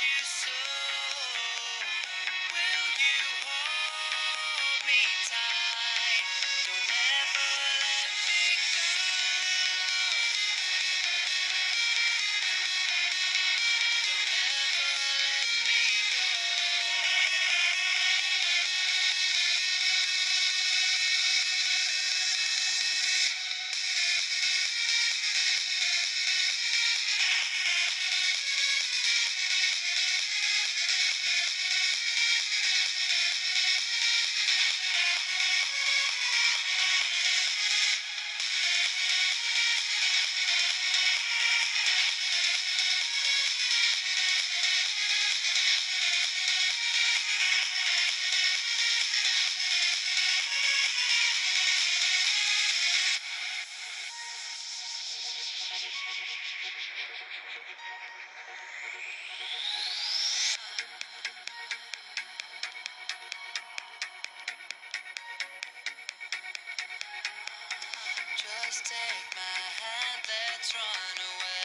you so Just take my hand, let's run away.